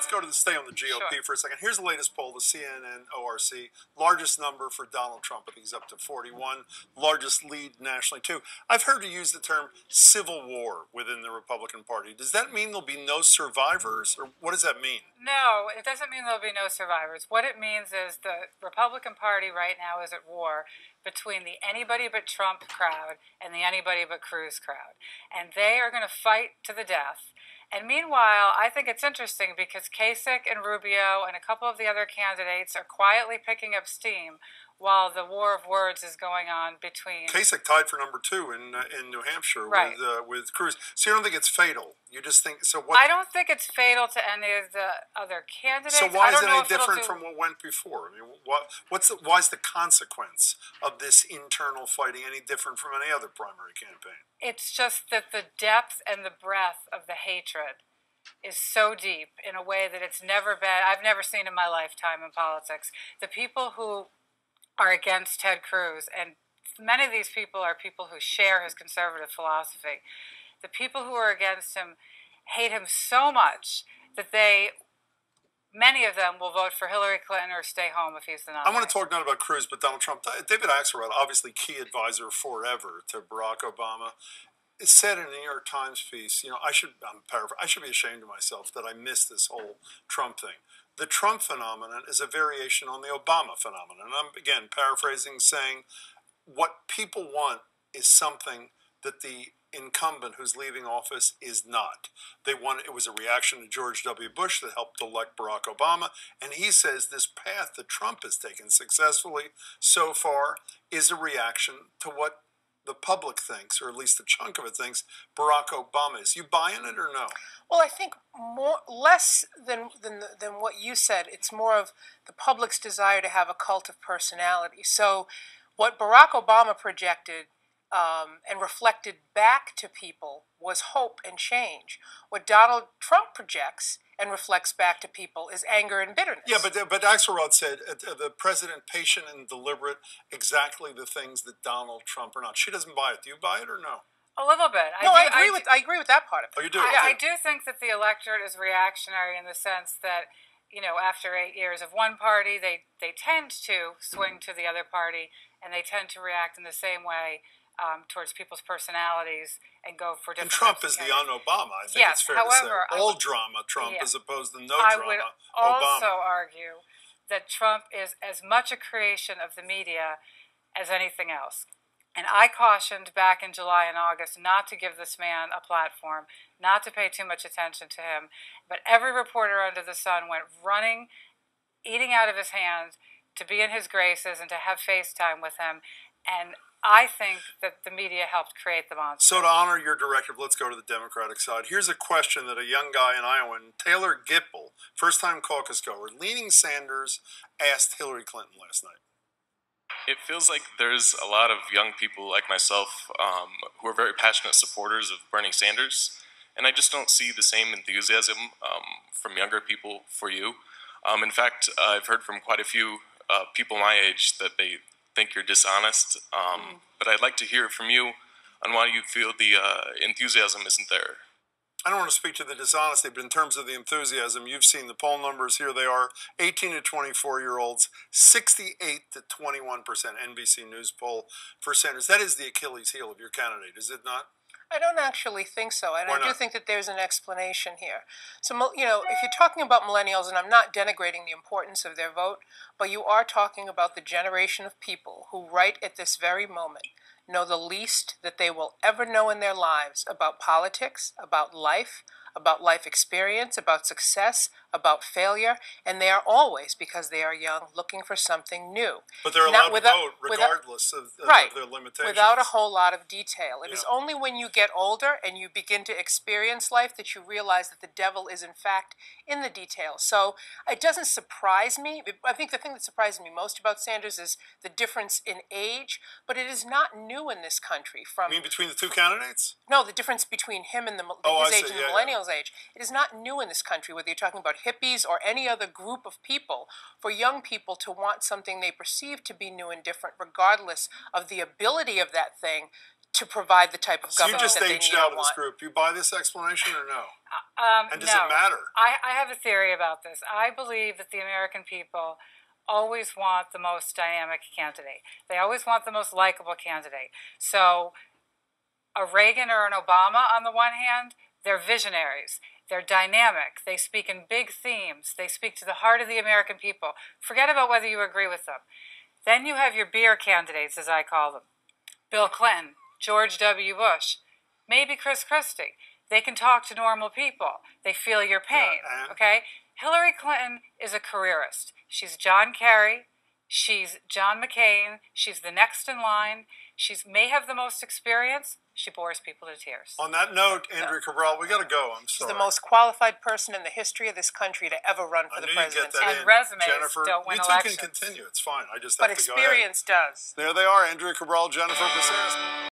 let's go to the stay on the GOP Sure. for a second. Here's the latest poll, the CNN ORC. Largest number for Donald Trump. I think he's up to 41. Largest lead nationally, too. I've heard you use the term civil war within the Republican Party. Does that mean there'll be no survivors, or what does that mean? No, it doesn't mean there'll be no survivors. What it means is the Republican Party right now is at war between the anybody but Trump crowd and the anybody but Cruz crowd. And they are going to fight to the death. And meanwhile, I think it's interesting because Kasich and Rubio and a couple of the other candidates are quietly picking up steam while the war of words is going on between. Kasich tied for number two in uh, in New Hampshire Right. with uh, with Cruz. So you don't think it's fatal? You just think so? What? I don't think it's fatal to any of the other candidates. So why is don't it any different do- from what went before? I mean, what what's the, why is the consequence of this internal fighting any different from any other primary campaign? It's just that the depth and the breadth of the hatred is so deep in a way that it's never been, I've never seen in my lifetime in politics. The people who are against Ted Cruz, and many of these people are people who share his conservative philosophy, the people who are against him hate him so much that they, many of them will vote for Hillary Clinton or stay home if he's the nominee. I want to talk not about Cruz, but Donald Trump. David Axelrod, obviously key advisor forever to Barack Obama, said in a New York Times piece, you know, I should, I'm I should be ashamed of myself that I missed this whole Trump thing. The Trump phenomenon is a variation on the Obama phenomenon. And I'm, again, paraphrasing, saying what people want is something that the incumbent who's leaving office is not. They want it was a reaction to George W. Bush that helped elect Barack Obama, and he says this path that Trump has taken successfully so far is a reaction to what the public thinks, or at least a chunk of it thinks, Barack Obama is. You buying it or no? Well, I think more less than than than what you said. It's more of the public's desire to have a cult of personality. So, what Barack Obama projected um, and reflected back to people was hope and change. What Donald Trump projects and reflects back to people is anger and bitterness. Yeah, but but Axelrod said uh, the president patient and deliberate, exactly the things that Donald Trump are not. She doesn't buy it. Do you buy it or no? A little bit. no, do- I agree with I agree with that part of it. Oh, you do. I, okay. I do think that the electorate is reactionary in the sense that, you know, after eight years of one party, they, they tend to swing to the other party and they tend to react in the same way um, towards people's personalities and go for different. And. Trump is the candidates. un-Obama. I think Yes, it's fair however, to say. All would- drama Trump Yeah. as opposed to no I drama would Obama. also argue that Trump is as much a creation of the media as anything else. And I cautioned back in July and August not to give this man a platform, not to pay too much attention to him. But every reporter under the sun went running, eating out of his hands to be in his graces and to have FaceTime with him. And I think that the media helped create the monster. So to honor your directive, let's go to the Democratic side. Here's a question that a young guy in Iowa, Taylor Gipple, first-time caucus goer, leaning Sanders, asked Hillary Clinton last night. It feels like there's a lot of young people like myself um, who are very passionate supporters of Bernie Sanders, and I just don't see the same enthusiasm um, from younger people for you. Um, in fact, I've heard from quite a few uh, people my age that they think you're dishonest, um, but I'd like to hear from you on why you feel the uh, enthusiasm isn't there. I don't want to speak to the dishonesty, but in terms of the enthusiasm, you've seen the poll numbers. Here they are 18 to 24 year olds, 68 to 21%. NBC News poll for Sanders. That is the Achilles heel of your candidate, is it not? I don't actually think so, and Why I do not? think that there's an explanation here. So, you know, if you're talking about millennials, and I'm not denigrating the importance of their vote, but you are talking about the generation of people who, right at this very moment, know the least that they will ever know in their lives about politics, about life, about life experience, about success, about failure, and they are always, because they are young, looking for something new. But they're Not allowed without- to vote without- regardless of, of right their limitations. without a whole lot of detail it is Yeah. only when you get older and you begin to experience life that you realize that the devil is in fact in the details so it doesn't surprise me i think the thing that surprises me most about sanders is the difference in age but it is not new in this country I from mean, between the two candidates? no, the difference between him and the Oh, I his see, age and yeah, the yeah. millennials age. It is not new in this country, whether you're talking about hippies or any other group of people, for young people to want something they perceive to be new and different, regardless of the ability of that thing to provide the type of So you government just that they aged need out of this want. group. You buy this explanation or no? Um, And does no. it matter? I, I have a theory about this. I believe that the American people always want the most dynamic candidate. They always want the most likable candidate. So, a Reagan or an Obama, on the one hand, they're visionaries. They're dynamic. They speak in big themes. They speak to the heart of the American people. Forget about whether you agree with them. Then you have your beer candidates, as I call them Bill Clinton, George W. Bush, maybe Chris Christie. They can talk to normal people. They feel your pain. Okay? Hillary Clinton is a careerist. She's John Kerry. She's John McCain. She's the next in line. She may have the most experience. She bores people to tears. On that note, Andrea Cabral, we got to go. I'm She's sorry. the most qualified person in the history of this country to ever run for I the knew you'd get presidency. that And in. resumes Jennifer, don't win you two elections. can continue. It's fine. I just But have to go ahead. experience does. There they are, Andrea Cabral, Jennifer Braceras.